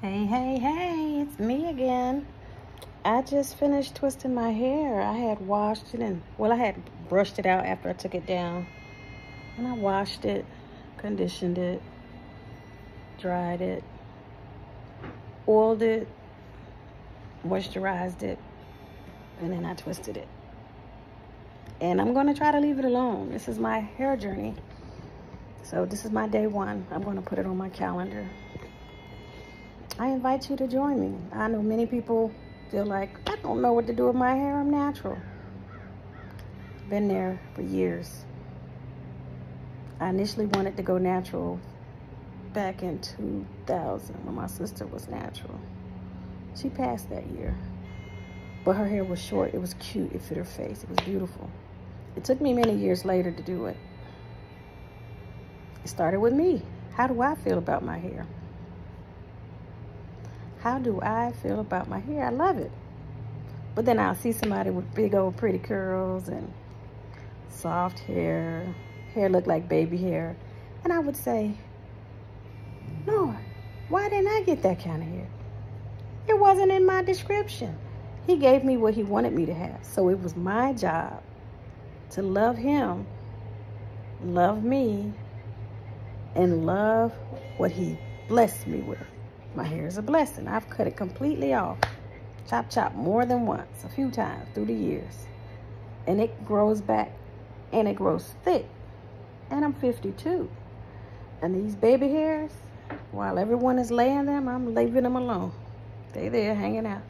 Hey, hey, hey, it's me again. I just finished twisting my hair. I had washed it and, well, I had brushed it out after I took it down. And I washed it, conditioned it, dried it, oiled it, moisturized it, and then I twisted it. And I'm going to try to leave it alone. This is my hair journey. So this is my day one. I'm going to put it on my calendar. I invite you to join me. I know many people feel like, I don't know what to do with my hair. I'm natural. Been there for years. I initially wanted to go natural back in 2000 when my sister was natural. She passed that year. But her hair was short. It was cute. It fit her face. It was beautiful. It took me many years later to do it. It started with me. How do I feel about my hair? How do I feel about my hair? I love it. But then I'll see somebody with big old pretty curls and soft hair, hair look like baby hair. And I would say, Lord, why didn't I get that kind of hair? It wasn't in my description. He gave me what he wanted me to have. So it was my job to love him, love me, and love what he blessed me with. My hair is a blessing. I've cut it completely off. Chop, chop more than once, a few times through the years. And it grows back and it grows thick. And I'm 52. And these baby hairs, while everyone is laying them, I'm leaving them alone. They there hanging out.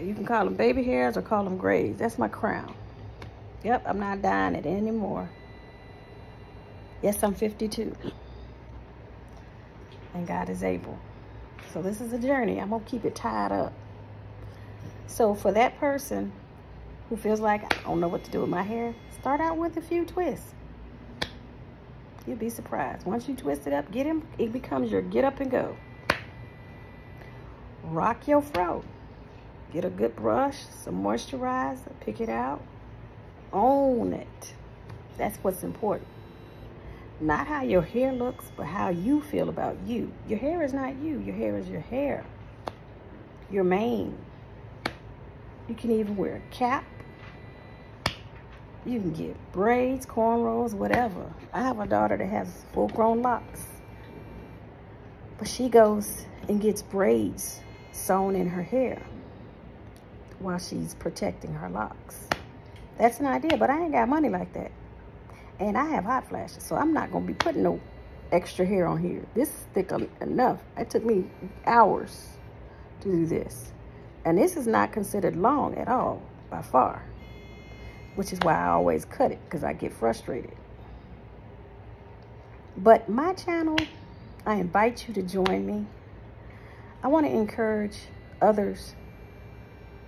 You can call them baby hairs or call them grays. That's my crown. Yep, I'm not dying it anymore. Yes, I'm 52 and God is able. So this is a journey. I'm going to keep it tied up. So for that person who feels like, I don't know what to do with my hair, start out with a few twists. You'll be surprised. Once you twist it up, get him, it becomes your get up and go. Rock your fro. Get a good brush, some moisturizer, pick it out. Own it. That's what's important. Not how your hair looks, but how you feel about you. Your hair is not you. Your hair is your hair. Your mane. You can even wear a cap. You can get braids, cornrows, whatever. I have a daughter that has full-grown locks. But she goes and gets braids sewn in her hair while she's protecting her locks. That's an idea, but I ain't got money like that. And I have hot flashes, so I'm not to be putting no extra hair on here. This is thick enough. It took me hours to do this. And this is not considered long at all, by far. Which is why I always cut it, because I get frustrated. But my channel, I invite you to join me. I want to encourage others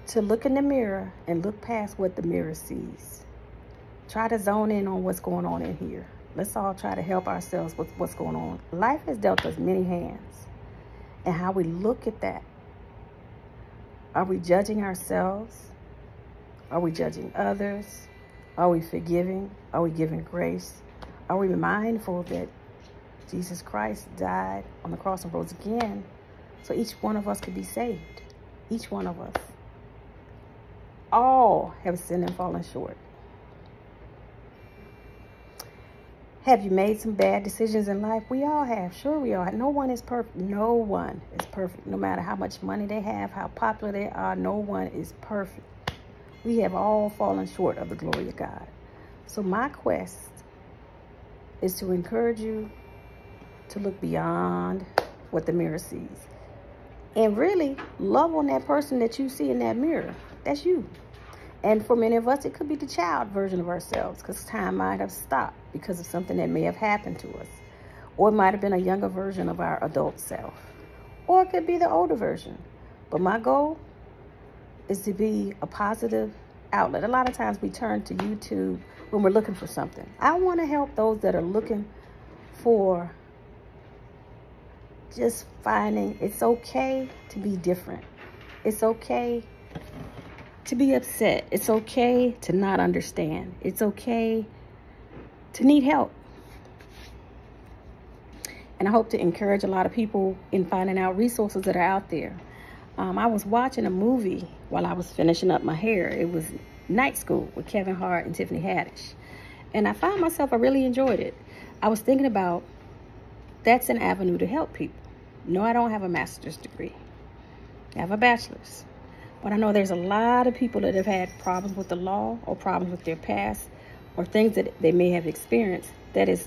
to look in the mirror and look past what the mirror sees. Try to zone in on what's going on in here. Let's all try to help ourselves with what's going on. Life has dealt us many hands. And how we look at that. Are we judging ourselves? Are we judging others? Are we forgiving? Are we giving grace? Are we mindful that Jesus Christ died on the cross and rose again so each one of us could be saved? Each one of us. All have sinned and fallen short. Have you made some bad decisions in life? We all have. Sure we are. No one is perfect. No one is perfect. No matter how much money they have, how popular they are, no one is perfect. We have all fallen short of the glory of God. So my quest is to encourage you to look beyond what the mirror sees. And really love on that person that you see in that mirror. That's you. And for many of us, it could be the child version of ourselves because time might have stopped because of something that may have happened to us. Or it might have been a younger version of our adult self. Or it could be the older version. But my goal is to be a positive outlet. A lot of times we turn to YouTube when we're looking for something. I want to help those that are looking for just finding it's okay to be different. It's okay to be upset. It's okay to not understand. It's okay to need help. And I hope to encourage a lot of people in finding out resources that are out there. Um, I was watching a movie while I was finishing up my hair. It was Night School with Kevin Hart and Tiffany Haddish. And I found myself, I really enjoyed it. I was thinking about that's an avenue to help people. No, I don't have a master's degree. I have a bachelor's. But I know there's a lot of people that have had problems with the law or problems with their past or things that they may have experienced that has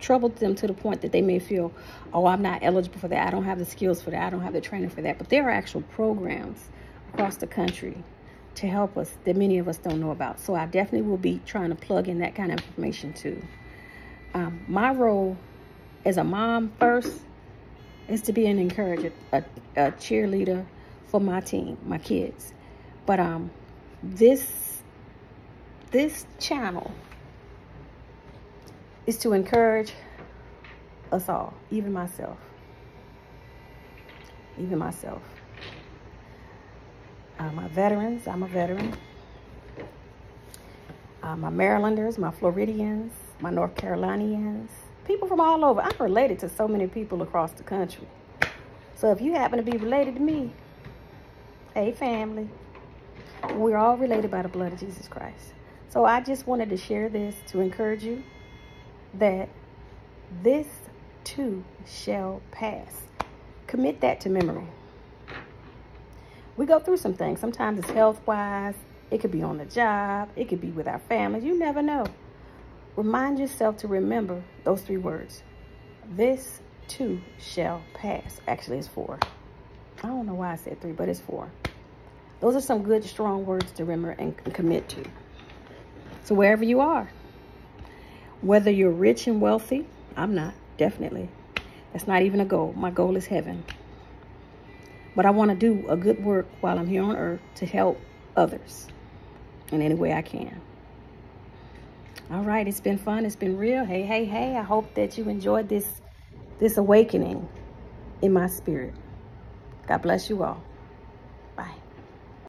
troubled them to the point that they may feel, oh, I'm not eligible for that. I don't have the skills for that. I don't have the training for that. But there are actual programs across the country to help us that many of us don't know about. So I definitely will be trying to plug in that kind of information too. Um, my role as a mom first is to be an encourager, a, a cheerleader for my team, my kids. But um, this this channel is to encourage us all, even myself, even myself. Uh, my veterans, I'm a veteran. Uh, my Marylanders, my Floridians, my North Carolinians, people from all over. I'm related to so many people across the country. So if you happen to be related to me, hey family, we're all related by the blood of Jesus Christ. So I just wanted to share this to encourage you that this too shall pass. Commit that to memory. We go through some things. Sometimes it's health-wise. It could be on the job. It could be with our families. You never know. Remind yourself to remember those three words. This too shall pass. Actually, it's four. I don't know why I said three, but it's four. Those are some good, strong words to remember and commit to. So wherever you are, whether you're rich and wealthy, I'm not, definitely. That's not even a goal. My goal is heaven. But I want to do a good work while I'm here on earth to help others in any way I can. All right, it's been fun. It's been real. Hey, hey, hey. I hope that you enjoyed this this awakening in my spirit. God bless you all.